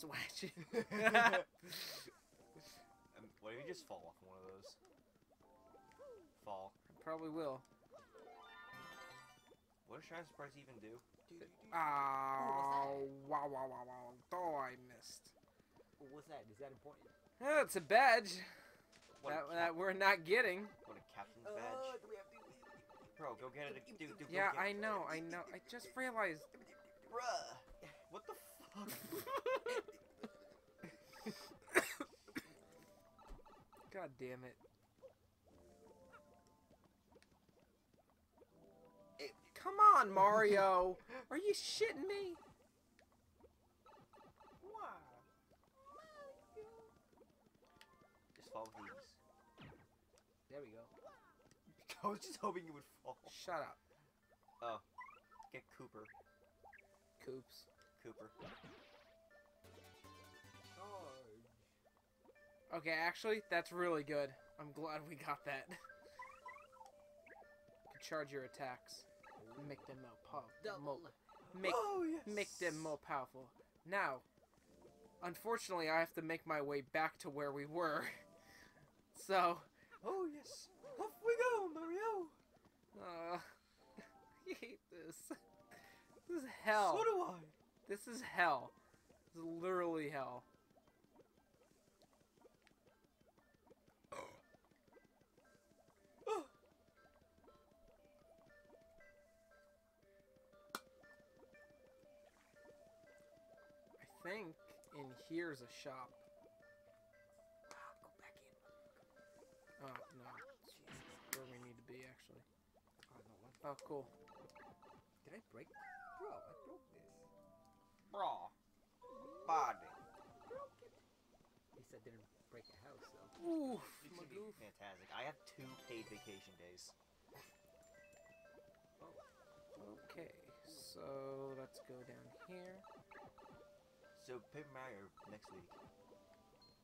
Swatch. Um, what if you just fall off one of those? Fall. Probably will. What does Shine Surprise even do? Oh, wow, wow, wow, wow. Oh, I missed. What's that? Is that important? Oh, it's a badge that, a, that we're not getting. what a captain's Uh, badge? do we have to... Bro, go get it. Dude, dude, go Yeah, get I it. know, I know. I just realized. Bruh. What the fuck? God damn it. Eh, Come on, Mario. Are you shitting me? just follow these. There we go. I was just hoping you would fall. Shut up, Oh. Get Cooper. Koops. Cooper. Okay, actually, that's really good. I'm glad we got that. Can charge your attacks. Make them more powerful. Double. Make oh yes. make them more powerful. Now, unfortunately, I have to make my way back to where we were. So, Oh yes. Off we go, Mario. uh, I hate this. This is hell. So do I. This is hell. This is literally hell. I think in here's a shop. Ah, go back in. Oh, no. Jesus. Where we need to be, actually. Oh. Oh, cool. Did I break? Bro, I broke. Bra. Body. At least I didn't break a house, though. Oof, It's my gonna be fantastic. I have two paid vacation days. Okay, so let's go down here. So Paper Mario next week.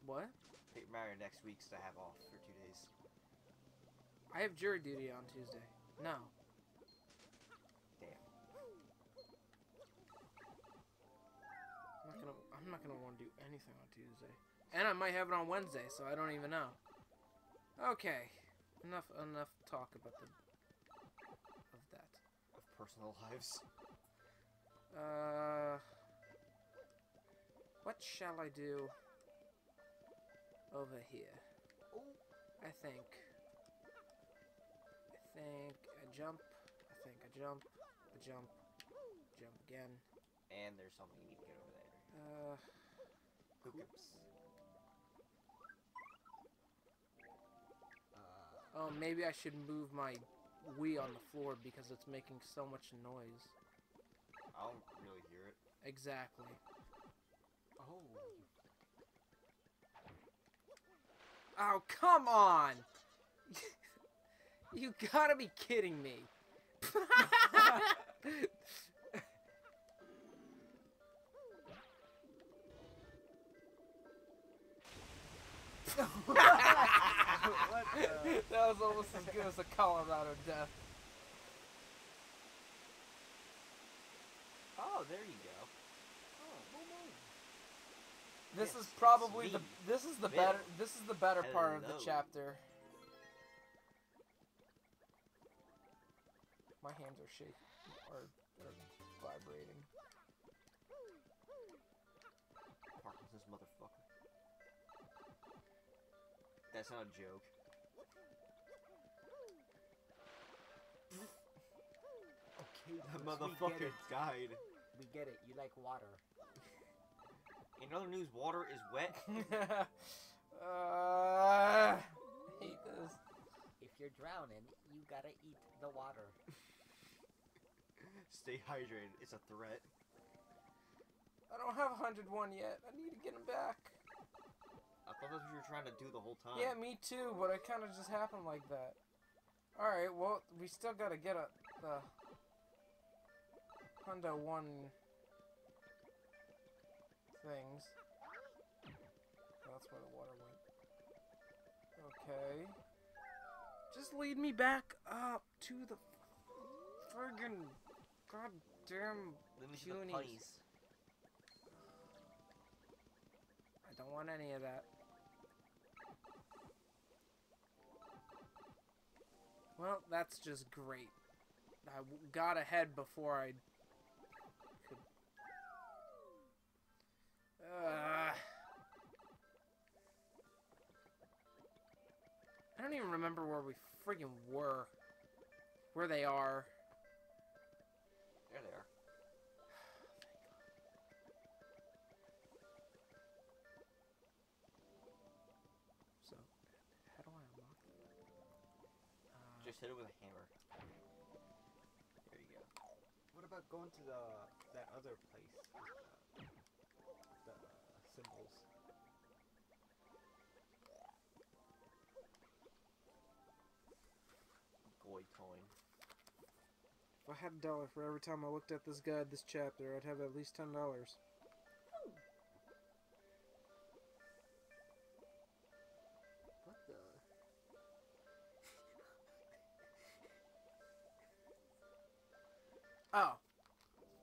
What? Paper Mario next week's to have off for two days. I have jury duty on Tuesday. No. Gonna. I'm not gonna want to do anything on Tuesday, and I might have it on Wednesday, so I don't even know. Okay, enough. Enough talk about the of that. Of personal lives. Uh, what shall I do over here? I think. I think I jump. I think I jump. I jump. Jump again. And there's something you need to get over. Uh, Hookups. Uh, oh, maybe I should move my Wii on the floor because it's making so much noise. I don't really hear it. Exactly. oh. Oh, come on! you gotta be kidding me. that was almost as good as a Colorado death. Oh, there you go. Oh. This is probably the this is the Bill. better this is the better part of the chapter. My hands are shaking or, or vibrating. That's not a joke. Okay, we motherfucker died. We get it. You like water. In other news, water is wet. uh, I hate this. If you're drowning, you gotta eat the water. Stay hydrated. It's a threat. I don't have 101 yet. I need to get him back. I thought that's what you were trying to do the whole time. Yeah, me too, but it kind of just happened like that. Alright, well, we still gotta get a, the Honda 1 things. Oh, that's where the water went. Okay. Just lead me back up to the friggin' goddamn Let me see the I don't want any of that. Well, that's just great. I got ahead before I could. Uh, I don't even remember where we friggin' were. Where they are. Just hit it with a hammer. There you go. What about going to the that other place? with, Uh, the symbols. Goy coin. If I had a dollar for every time I looked at this guide, this chapter, I'd have at least ten dollars. Oh,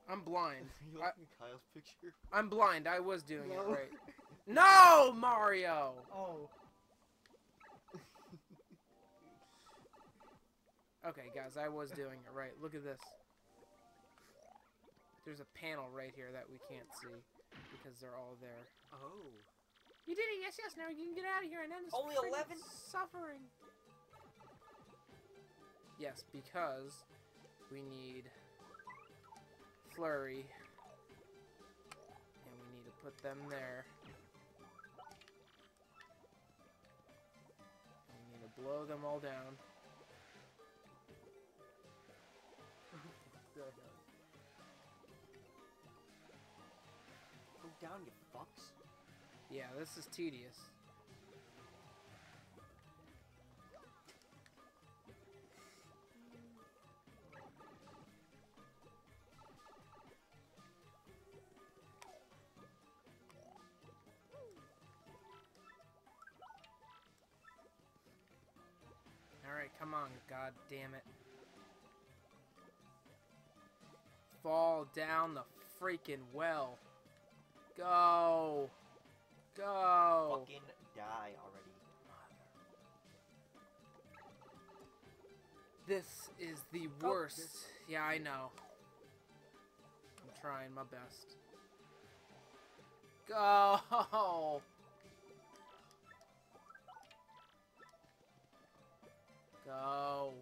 I'm blind. you I- looking at Kyle's picture? I'm blind. I was doing it right. No, Mario. Oh. Okay, guys, I was doing it right. Look at this. There's a panel right here that we can't see because they're all there. Oh. You did it. Yes, yes. Now you can get out of here and end this Only 11? suffering. Yes, because we need Flurrie, and we need to put them there. And we need to blow them all down. Go down, you fucks. Yeah, this is tedious. Come on, god damn it. Fall down the freaking well. Go! Go! Fucking die already. This is the Oh, worst. this- Yeah, I know. I'm trying my best. Go! Go.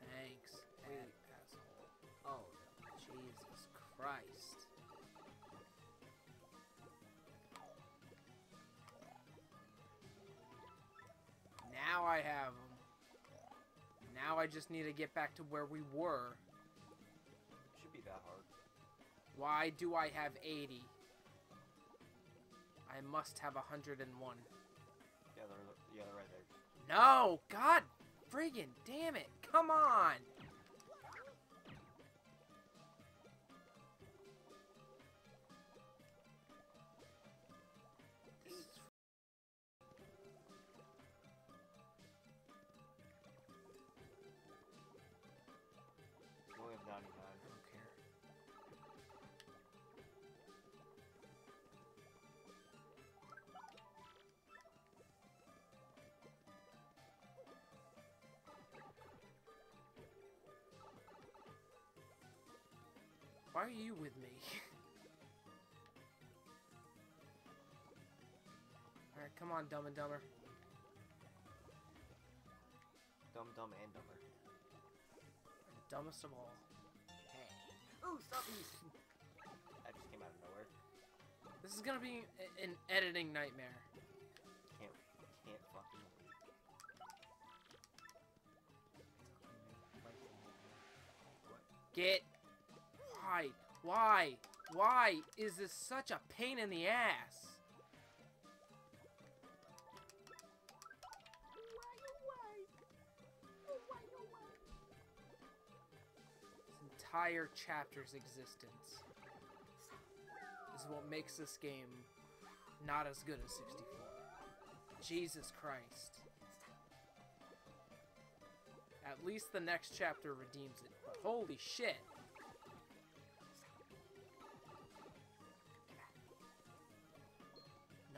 Thanks. Hey, asshole. Oh. Jesus Christ. Now I have them. Now I just need to get back to where we were. Should be that hard. Why do I have 80? I must have 101. Yeah, they're yeah, they're right there. No! God friggin' damn it! Come on! Why are you with me? Alright, come on, Dumb and Dumber. Dumb, dumb, and dumber. Dumbest of all. Hey. Oh, stop me. That just came out of nowhere. This is gonna be an editing nightmare. Can't, can't fucking wait. Get. Why? Why? Why is this such a pain in the ass? This entire chapter's existence is what makes this game not as good as 64. Jesus Christ. At least the next chapter redeems it. Holy shit.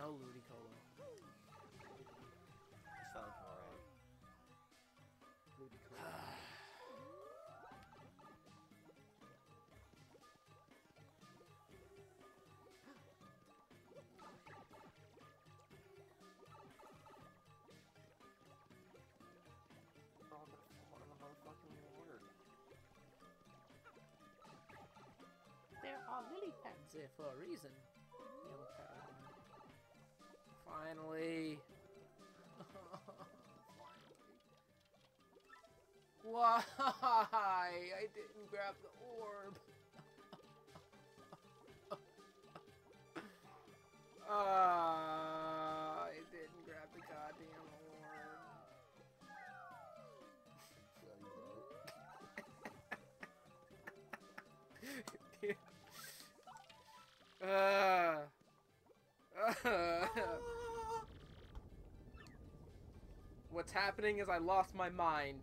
Ludicolo? Ludicolo. There are lily pads here for a reason. Why? I didn't grab the orb. Ah, I didn't grab the goddamn orb. uh, what's happening is I lost my mind.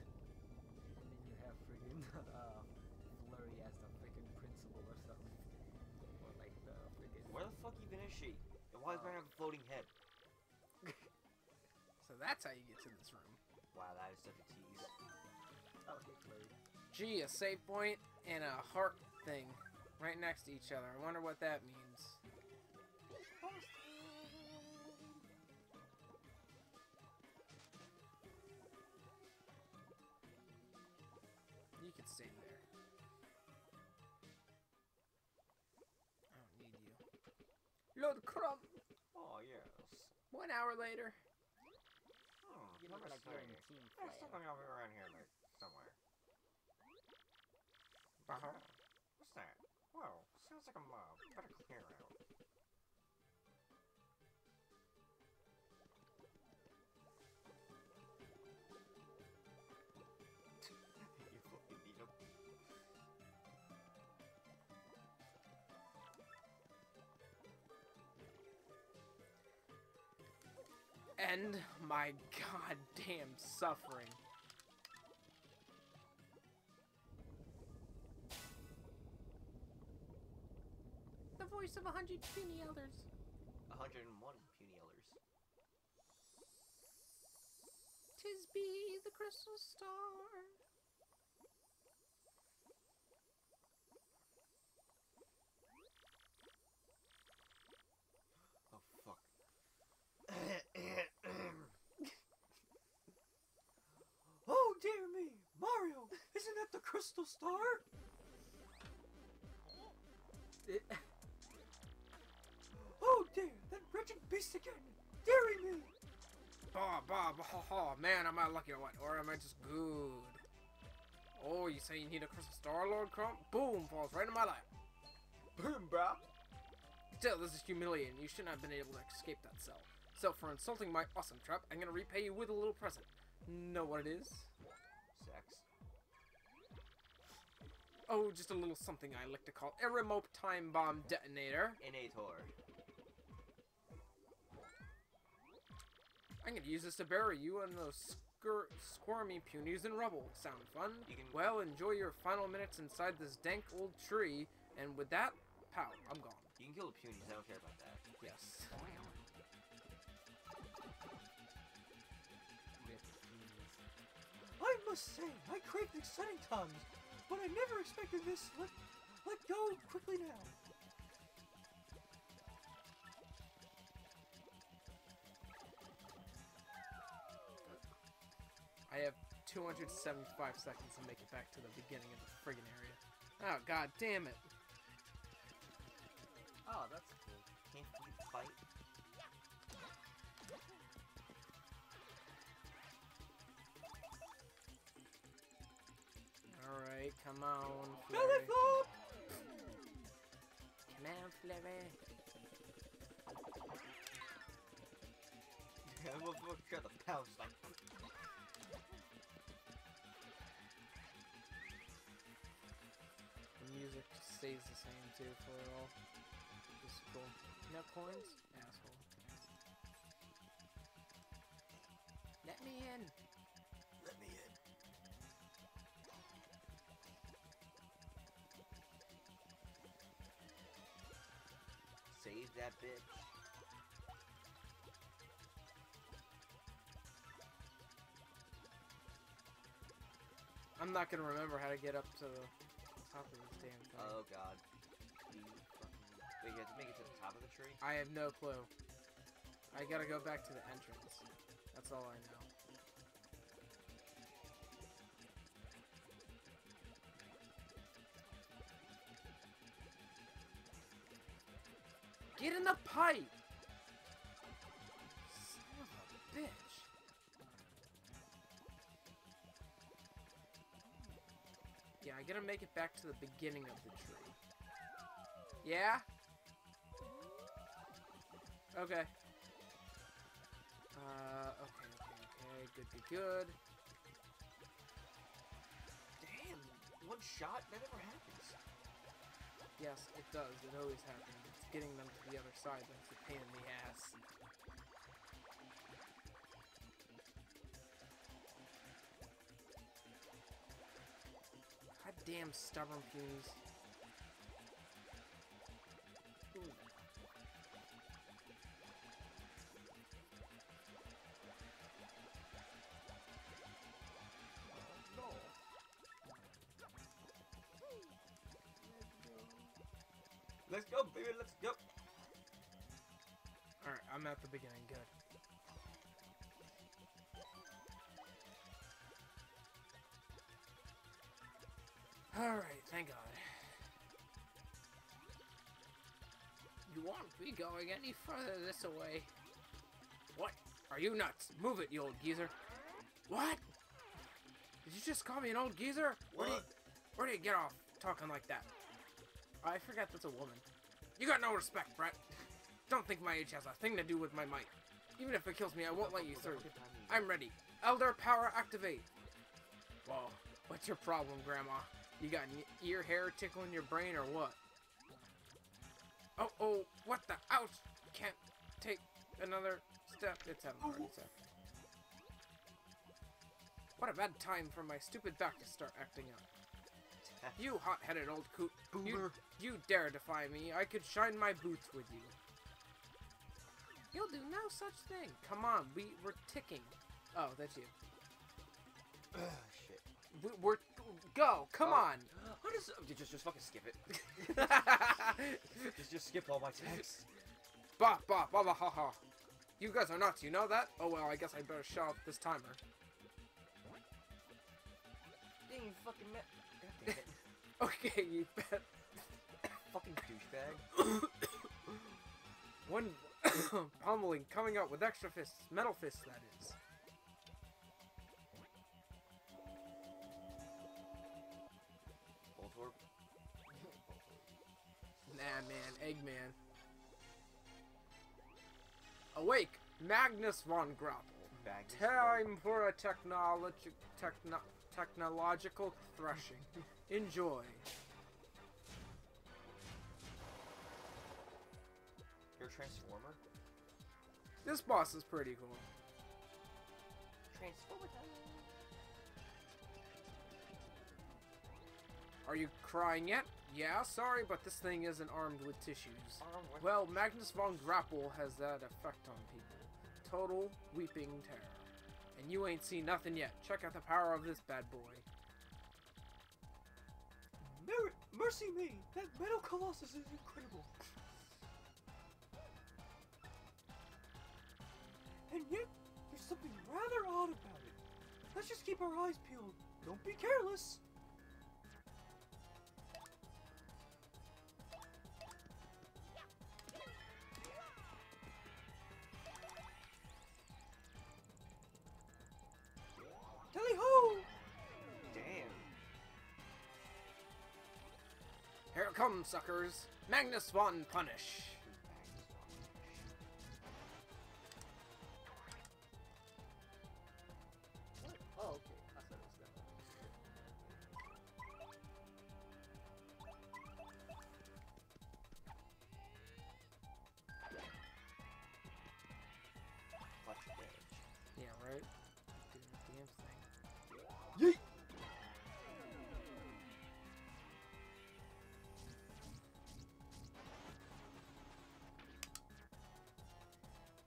She? And why does Brian have a floating head? So that's how you get to this room. Wow, that is such a tease. Hey, Flurrie. Gee, a save point and a heart thing right next to each other. I wonder what that means. Lord Crump! Oh, yes. One hour later. Hmm, You look like you're in three. Team There's something over around here, like, somewhere. Uh-huh. What's that? Whoa, sounds like a mob. End my goddamn suffering. The voice of a hundred Puni elders. 101 Puni elders. Tis be the crystal star. Oh, fuck. oh, dear me! Mario! Isn't that the crystal star? It, eh. Oh, dear! That wretched beast again! Daring me! Bah, bah, bah, ha, ha. Man, am I lucky or what? Or am I just good? Oh, you say you need a crystal star, Lord Crump? Boom, falls right in my lap. boom, bro. Still, this is humiliating. You shouldn't have been able to escape that cell. So, for insulting my awesome trap, I'm gonna repay you with a little present. Know what it is? Oh, just a little something I like to call a remote time bomb detonator. Inator. I'm gonna use this to bury you and those skir- squirmy punies in rubble. Sound fun? You can- Well, enjoy your final minutes inside this dank old tree, and with that, pow, I'm gone. You can kill the punies, I don't care about that. Yes. I must say, I crave the exciting times, but I never expected this. Let, let go quickly now. I have 275 seconds to make it back to the beginning of the friggin' area. Oh, god damn it. Oh, that's cool. Can't we fight? Alright, come on, Flurrie. flop! Come on, Flurrie. Yeah, we'll, try the pounce like. The music stays the same too for it all. Just cool. No coins? Asshole. Let me in. That bitch. I'm not gonna remember how to get up to the top of this damn thing. Oh god. You. Wait, you have to make it to the top of the tree? I have no clue. I gotta go back to the entrance. That's all I know. Get in the pipe! Son of a bitch. Yeah, I gotta make it back to the beginning of the tree. Yeah? Okay. Uh, okay, okay, okay. Good, good, good. Damn, one shot? That never happens. Yes, it does. It always happens. Getting them to the other side that's a pain in the ass. God damn stubborn pews. Let's go, baby, let's go. Alright, I'm at the beginning. Good. Alright, thank God. You won't be going any further this away. What? Are you nuts? Move it, you old geezer. What? Did you just call me an old geezer? Where do you, where do you get off talking like that? Oh, I forgot that's a woman. You got no respect, Brett. Don't think my age has a thing to do with my might. Even if it kills me, I won't let you through. I'm ready. Elder power activate. Whoa, what's your problem, Grandma? You got ear hair tickling your brain or what? Oh, oh, what the? Ouch! Can't take another step. It's having a heart oh. attack. What a bad time for my stupid back to start acting up. You hot-headed old coot. You, Boomer. you dare defy me. I could shine my boots with you. You'll do no such thing. Come on, we, we're ticking. Oh, that's you. Ugh, shit. We, we're... Go, come Oh. on. I just, just, just fucking skip it. just, just skip all my texts. bah, bah, bah, bah, ha, ha. You guys are nuts, you know that? Oh well, I guess I better shut off this timer. Dang, fucking met. God damn it. Okay, you bet. fucking douchebag. One pummeling coming out with extra fists. Metal fists, that is. Voltorb. Nah, man. Eggman. Awake! Magnus von Grapple. Magnus Time for a technology, techno, technological threshing. Enjoy. You're a transformer. This boss is pretty cool. Transformer time. Are you crying yet? Yeah, sorry, but this thing isn't armed with tissues. Armed with- Well, Magnus von Grapple has that effect on people. Total weeping terror. And you ain't seen nothing yet. Check out the power of this bad boy. Mer- mercy me! That metal colossus is incredible. And yet, there's something rather odd about it. Let's just keep our eyes peeled. Don't be careless. Comes, suckers. Magnus von Punish.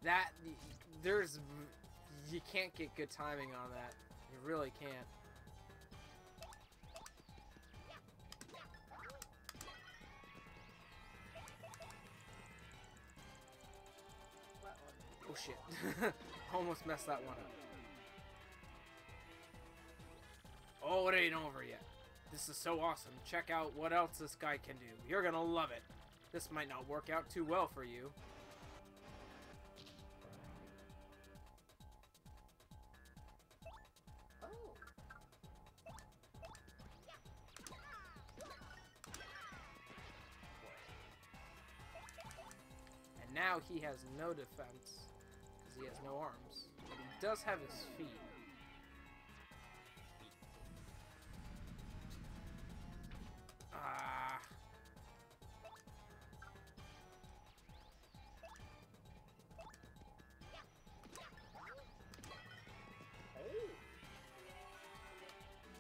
That there's you can't get good timing on that. You really can't. Oh shit. Almost messed that one up. Oh, it ain't over yet. This is so awesome. Check out what else this guy can do. You're gonna love it. This might not work out too well for you. He has no defense because he has no arms. But he does have his feet. Ah.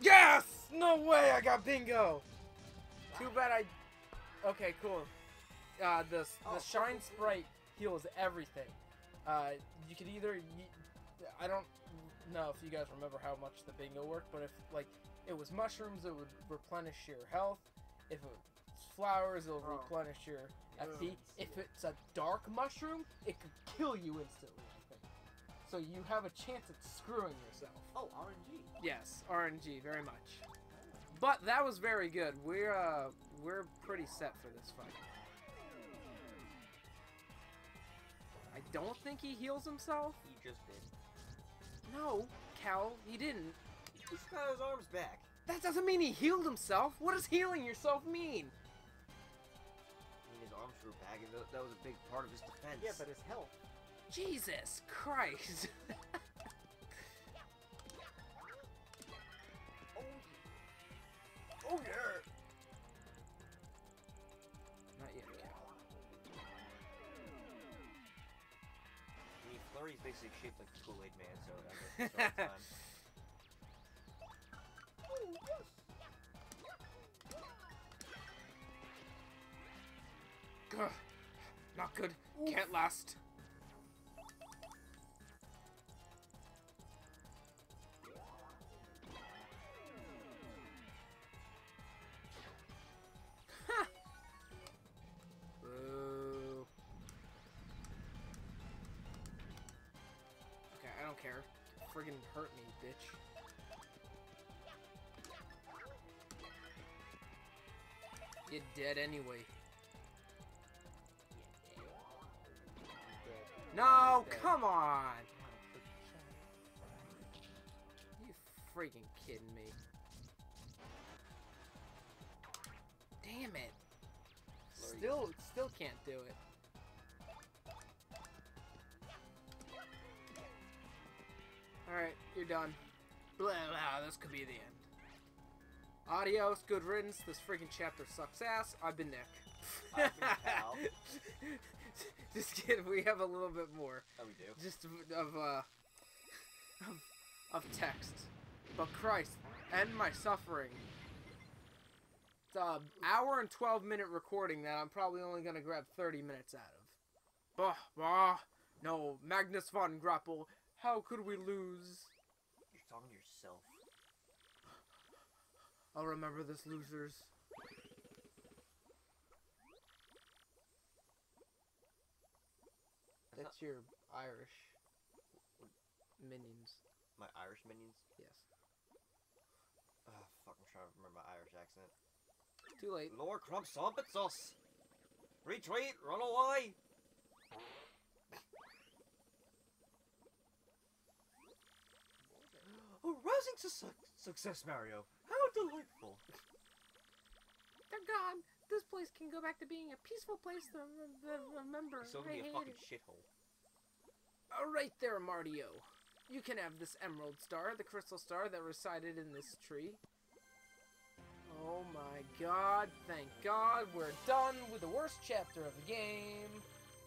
Yes! No way! I got bingo. Too bad I. Okay, cool. Uh, the the Oh, shine sprite heals everything. Uh, you could either—I don't know if you guys remember how much the bingo worked, but if like it was mushrooms, it would replenish your health. If it was flowers, it'll Oh. replenish your FP. If it's a dark mushroom, it could kill you instantly. I think. So you have a chance at screwing yourself. Oh, RNG. Yes, RNG, very much. But that was very good. We're uh we're pretty set for this fight. I don't think he heals himself. He just did. No, Cal, he didn't. He just got his arms back. That doesn't mean he healed himself. What does healing yourself mean? I mean, his arms grew back, and that was a big part of his defense. Yeah, but his health. Jesus Christ. shaped like the Kool-Aid Man, so I guess it's all time. Gah. Not good. Can't last. Don't care. Friggin' hurt me, bitch. You're dead anyway. No, come on! You freaking kidding me? Damn it! Still, still can't do it. All right, you're done. Blah blah. This could be the end. Adios, good riddance. This freaking chapter sucks ass. I've been Nick. I've been. Just kidding. We have a little bit more Oh, we do. just of, of uh of, of text. But Christ, end my suffering. It's a hour and twelve minute recording that I'm probably only gonna grab thirty minutes out of. Bah bah. No, Magnus von Grapple. How could we lose? You're talking to yourself. I'll remember this, losers. That's That's your Irish minions. My Irish minions. Yes. Ah, fuck, I'm trying to remember my Irish accent. Too late. Lord Crump Stompets us! Retreat! Run away! A rousing su- success, Mario. How delightful. They're gone. This place can go back to being a peaceful place to rem- rem- remember. It's still I gonna be a fucking it. shithole. All right there, Mario. You can have this emerald star, the crystal star that resided in this tree. Oh my god, thank god, we're done with the worst chapter of the game.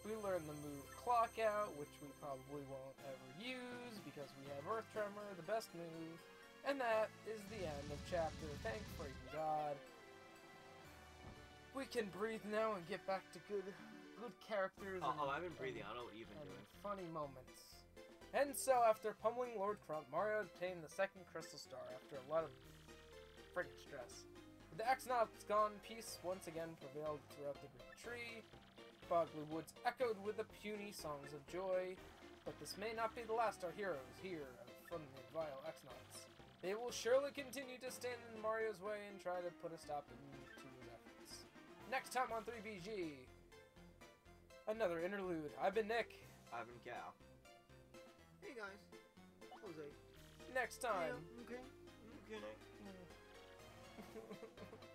We learned the move Clock Out, which we probably won't ever use because we have Earth Tremor, the best move. And that is the end of chapter. Thank freaking god. We can breathe now and get back to good good characters Oh, oh and, oh, I've been breathing. I don't know what you've been doing. funny moments. And so, after pummeling Lord Crump, Mario obtained the second Crystal Star after a lot of freaking stress. With the X-Nauts gone, peace once again prevailed throughout the great tree. Boggly Woods echoed with the Puni songs of joy. But this may not be the last our heroes hear from the vile X-Nauts. They will surely continue to stand in Mario's way and try to put a stop to his efforts. Next time on 3PG, another interlude. I've been Nick. I've been Cal. Hey guys, Jose. Next time. Yeah, okay. Mm-hmm. Okay.